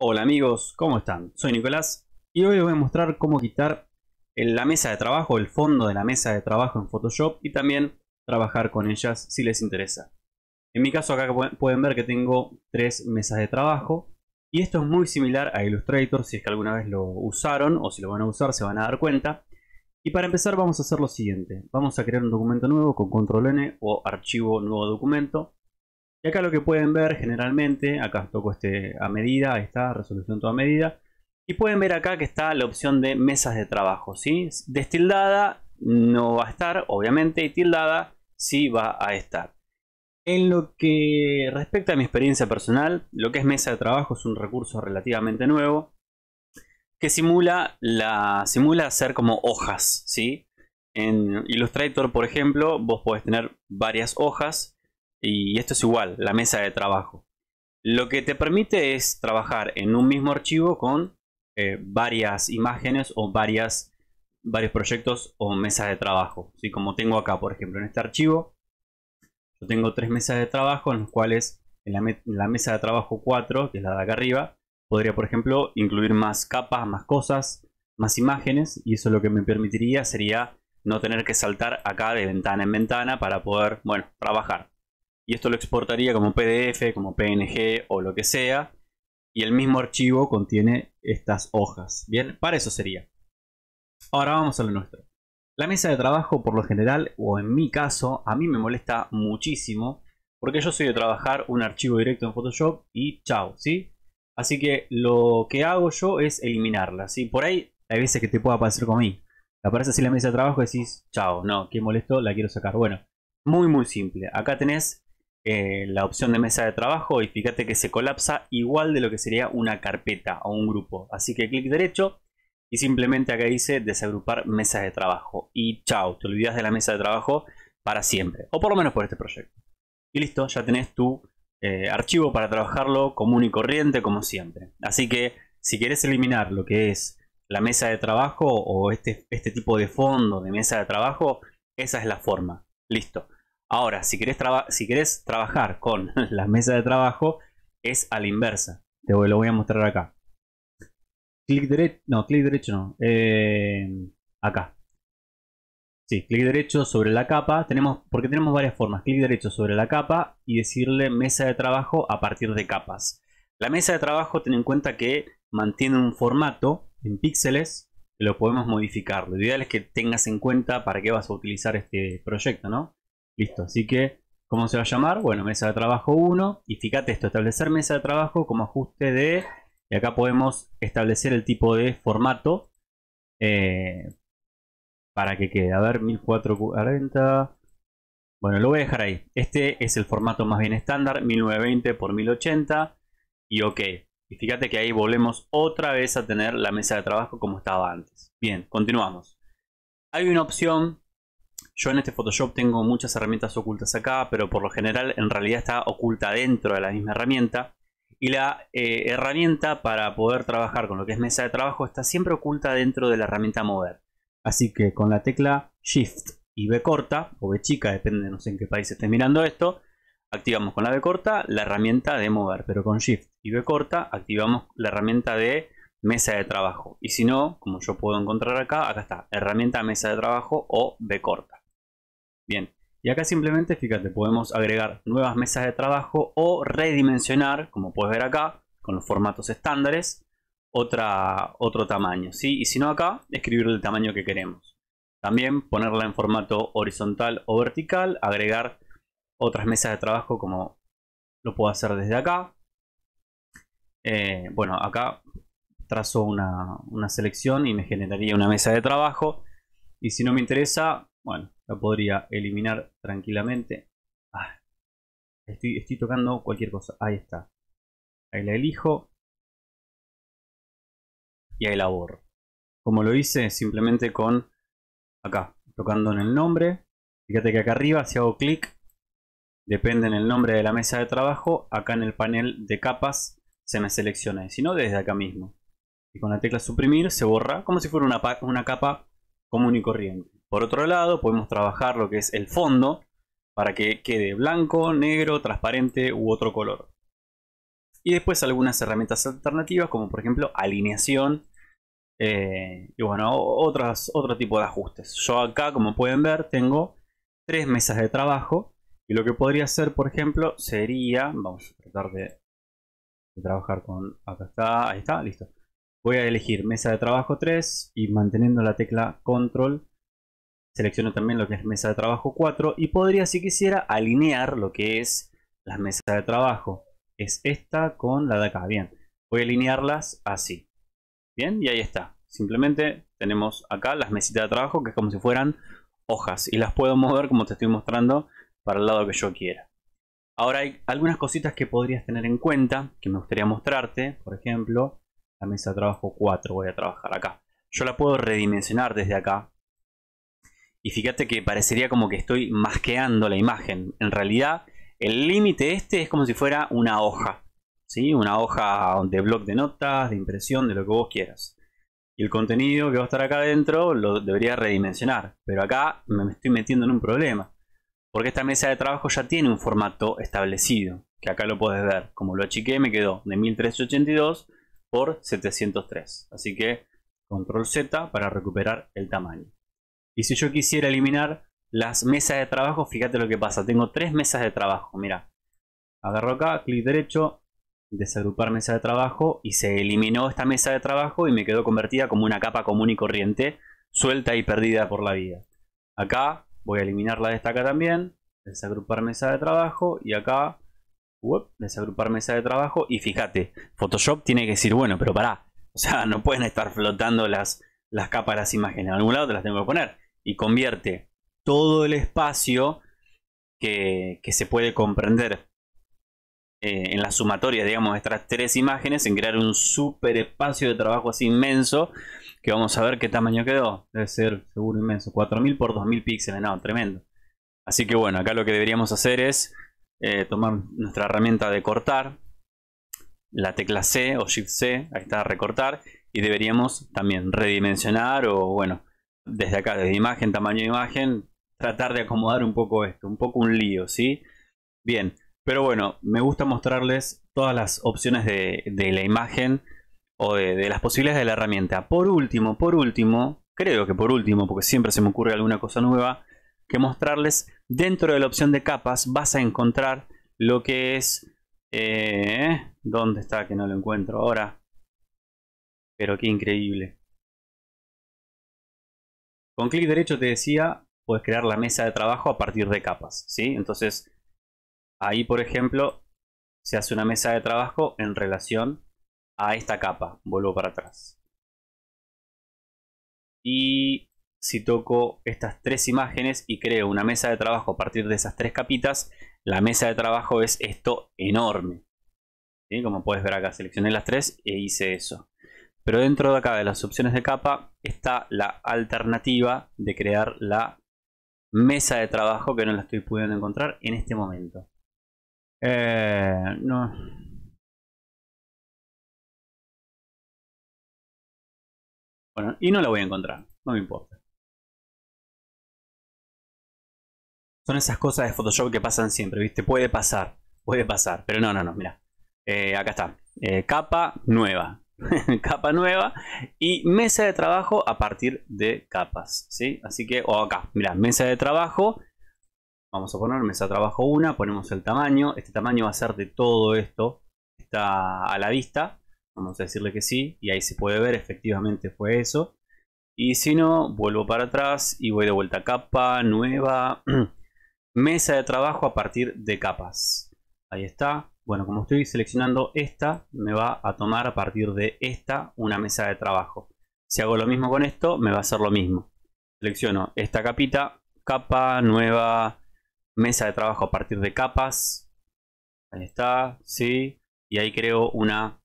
Hola amigos, ¿cómo están? Soy Nicolás y hoy les voy a mostrar cómo quitar la mesa de trabajo, el fondo de la mesa de trabajo en Photoshop y también trabajar con ellas si les interesa. En mi caso acá pueden ver que tengo tres mesas de trabajo y esto es muy similar a Illustrator si es que alguna vez lo usaron o si lo van a usar se van a dar cuenta. Y para empezar vamos a hacer lo siguiente, vamos a crear un documento nuevo con control N o archivo nuevo documento y acá lo que pueden ver generalmente, acá toco este a medida, ahí está, resolución toda medida. Y pueden ver acá que está la opción de mesas de trabajo, ¿sí? Destildada no va a estar, obviamente, y tildada sí va a estar. En lo que respecta a mi experiencia personal, lo que es mesa de trabajo es un recurso relativamente nuevo que simula, la, simula hacer como hojas, ¿sí? En Illustrator, por ejemplo, vos podés tener varias hojas y esto es igual, la mesa de trabajo. Lo que te permite es trabajar en un mismo archivo con eh, varias imágenes o varias, varios proyectos o mesas de trabajo. ¿sí? Como tengo acá, por ejemplo, en este archivo, yo tengo tres mesas de trabajo en las cuales en la, mesa de trabajo 4, que es la de acá arriba, podría, por ejemplo, incluir más capas, más cosas, más imágenes, y eso lo que me permitiría sería no tener que saltar acá de ventana en ventana para poder, bueno, trabajar y esto lo exportaría como PDF, como PNG o lo que sea y el mismo archivo contiene estas hojas. Bien, para eso sería. Ahora vamos a lo nuestro. La mesa de trabajo por lo general, o en mi caso, a mí me molesta muchísimo porque yo soy de trabajar un archivo directo en Photoshop y chao, ¿sí? Así que lo que hago yo es eliminarla, ¿sí? Por ahí hay veces que te pueda aparecer con mí. Aparece así la mesa de trabajo y decís, chao, no, qué molesto, la quiero sacar. Bueno, muy muy simple. Acá tenés eh, la opción de mesa de trabajo y fíjate que se colapsa igual de lo que sería una carpeta o un grupo. Así que clic derecho y simplemente acá dice desagrupar mesas de trabajo. Y chao, te olvidas de la mesa de trabajo para siempre. O por lo menos por este proyecto. Y listo, ya tenés tu eh, archivo para trabajarlo común y corriente como siempre. Así que si quieres eliminar lo que es la mesa de trabajo o este, este tipo de fondo de mesa de trabajo, esa es la forma. Listo. Ahora, si querés, trabajar con la mesa de trabajo, es a la inversa. Te lo voy a mostrar acá. Clic derecho, no, clic derecho no. Eh, acá. Sí, clic derecho sobre la capa. Tenemos, porque tenemos varias formas. Clic derecho sobre la capa y decirle mesa de trabajo a partir de capas. La mesa de trabajo, ten en cuenta que mantiene un formato en píxeles que lo podemos modificar. Lo ideal es que tengas en cuenta para qué vas a utilizar este proyecto, ¿no? Listo, así que, ¿cómo se va a llamar? Bueno, mesa de trabajo 1. Y fíjate esto, establecer mesa de trabajo como ajuste de... Y acá podemos establecer el tipo de formato. Eh, para que quede, a ver, 1440. Bueno, lo voy a dejar ahí. Este es el formato más bien estándar, 1920 x 1080. Y ok. Y fíjate que ahí volvemos otra vez a tener la mesa de trabajo como estaba antes. Bien, continuamos. Hay una opción yo en este Photoshop tengo muchas herramientas ocultas acá, pero por lo general en realidad está oculta dentro de la misma herramienta. Y la eh, herramienta para poder trabajar con lo que es mesa de trabajo está siempre oculta dentro de la herramienta mover. Así que con la tecla Shift y B corta, o B chica, depende, no sé en qué país estés mirando esto, activamos con la B corta la herramienta de mover, pero con Shift y B corta activamos la herramienta de mesa de trabajo. Y si no, como yo puedo encontrar acá, acá está, herramienta mesa de trabajo o B corta. Bien, y acá simplemente, fíjate, podemos agregar nuevas mesas de trabajo o redimensionar, como puedes ver acá, con los formatos estándares, otra, otro tamaño. ¿sí? Y si no acá, escribir el tamaño que queremos. También ponerla en formato horizontal o vertical, agregar otras mesas de trabajo como lo puedo hacer desde acá. Eh, bueno, acá trazo una, una selección y me generaría una mesa de trabajo. Y si no me interesa, bueno, la podría eliminar tranquilamente. Ah, estoy, estoy tocando cualquier cosa. Ahí está. Ahí la elijo. Y ahí la borro. Como lo hice simplemente con acá, tocando en el nombre. Fíjate que acá arriba si hago clic, depende en el nombre de la mesa de trabajo, acá en el panel de capas se me selecciona. Y si no, desde acá mismo. Y con la tecla suprimir se borra como si fuera una, una capa común y corriente. Por otro lado, podemos trabajar lo que es el fondo para que quede blanco, negro, transparente u otro color. Y después algunas herramientas alternativas como por ejemplo alineación eh, y bueno, otras, otro tipo de ajustes. Yo acá, como pueden ver, tengo tres mesas de trabajo. Y lo que podría hacer, por ejemplo, sería... Vamos a tratar de, trabajar con... Acá está, ahí está, listo. Voy a elegir mesa de trabajo 3 y manteniendo la tecla control selecciono también lo que es mesa de trabajo 4 y podría si quisiera alinear lo que es las mesas de trabajo. Es esta con la de acá. Bien, voy a alinearlas así. Bien, y ahí está. Simplemente tenemos acá las mesitas de trabajo que es como si fueran hojas y las puedo mover como te estoy mostrando para el lado que yo quiera. Ahora hay algunas cositas que podrías tener en cuenta que me gustaría mostrarte. Por ejemplo, la mesa de trabajo 4 voy a trabajar acá. Yo la puedo redimensionar desde acá. Y fíjate que parecería como que estoy masqueando la imagen. En realidad, el límite este es como si fuera una hoja. Una hoja de blog de notas, de impresión, de lo que vos quieras. Y el contenido que va a estar acá adentro lo debería redimensionar. Pero acá me estoy metiendo en un problema. Porque esta mesa de trabajo ya tiene un formato establecido. Que acá lo puedes ver. Como lo achiqué me quedó de 1382 por 703. Así que control Z para recuperar el tamaño. Y si yo quisiera eliminar las mesas de trabajo, fíjate lo que pasa. Tengo tres mesas de trabajo. Mira. Agarro acá, clic derecho, desagrupar mesa de trabajo y se eliminó esta mesa de trabajo y me quedó convertida como una capa común y corriente, suelta y perdida por la vida. Acá voy a eliminar la de esta acá también, desagrupar mesa de trabajo y acá desagrupar mesa de trabajo y fíjate, Photoshop tiene que decir, bueno, pero pará, o sea, no pueden estar flotando las, las capas de las imágenes, en algún lado te las tengo que poner y convierte todo el espacio que, que se puede comprender eh, en la sumatoria, digamos, de estas tres imágenes en crear un super espacio de trabajo así inmenso que vamos a ver qué tamaño quedó. Debe ser seguro inmenso, 4000 por 2000 píxeles, no, tremendo. Así que bueno, acá lo que deberíamos hacer es eh, tomar nuestra herramienta de cortar, la tecla C o Shift C, ahí está, recortar, y deberíamos también redimensionar o bueno, desde acá, desde imagen, tamaño de imagen, tratar de acomodar un poco esto, un poco un lío, ¿sí? Bien, pero bueno, me gusta mostrarles todas las opciones de, la imagen o de, las posibilidades de la herramienta. Por último, por último, creo que por último, porque siempre se me ocurre alguna cosa nueva, que mostrarles dentro de la opción de capas vas a encontrar lo que es... Eh, ¿Dónde está? Que no lo encuentro ahora. Pero qué increíble. Con clic derecho te decía, puedes crear la mesa de trabajo a partir de capas. ¿sí? Entonces Ahí, por ejemplo, se hace una mesa de trabajo en relación a esta capa. Vuelvo para atrás. Y si toco estas tres imágenes y creo una mesa de trabajo a partir de esas tres capitas, la mesa de trabajo es esto enorme. Como puedes ver acá, seleccioné las tres e hice eso. Pero dentro de acá de las opciones de capa está la alternativa de crear la mesa de trabajo que no la estoy pudiendo encontrar en este momento. Eh, no. Bueno, y no la voy a encontrar, no me importa. Son esas cosas de Photoshop que pasan siempre, ¿viste? Puede pasar, puede pasar, pero no, no, no, mira. Eh, acá está, eh, capa nueva, capa nueva y mesa de trabajo a partir de capas, ¿sí? Así que, o acá, mira, mesa de trabajo Vamos a poner mesa de trabajo 1, ponemos el tamaño. Este tamaño va a ser de todo esto. Está a la vista. Vamos a decirle que sí. Y ahí se puede ver, efectivamente fue eso. Y si no, vuelvo para atrás y voy de vuelta a capa, nueva. mesa de trabajo a partir de capas. Ahí está. Bueno, como estoy seleccionando esta, me va a tomar a partir de esta una mesa de trabajo. Si hago lo mismo con esto, me va a hacer lo mismo. Selecciono esta capita, capa, nueva, mesa de trabajo a partir de capas. Ahí está, sí. Y ahí creo una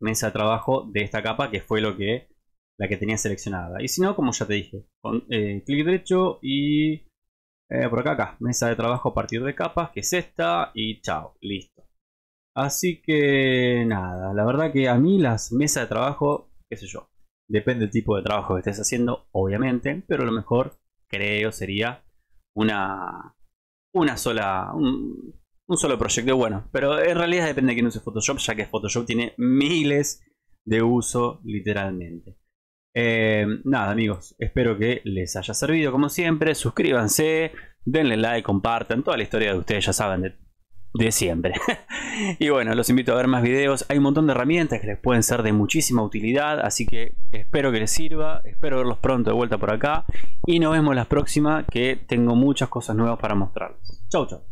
mesa de trabajo de esta capa que fue lo que la que tenía seleccionada. Y si no, como ya te dije, eh, clic derecho y eh, por acá, acá, mesa de trabajo a partir de capas, que es esta, y chao, listo. Así que nada, la verdad que a mí las mesas de trabajo, qué sé yo, depende del tipo de trabajo que estés haciendo, obviamente, pero lo mejor creo sería una una sola, un solo proyecto bueno. Pero en realidad depende de quién use Photoshop, ya que Photoshop tiene miles de uso literalmente. Eh, nada amigos, espero que les haya servido como siempre. Suscríbanse, denle like, compartan toda la historia de ustedes, ya saben, de, de siempre. y bueno, los invito a ver más videos. Hay un montón de herramientas que les pueden ser de muchísima utilidad, así que espero que les sirva. Espero verlos pronto de vuelta por acá. Y nos vemos la próxima, que tengo muchas cosas nuevas para mostrarles. Chau, chau.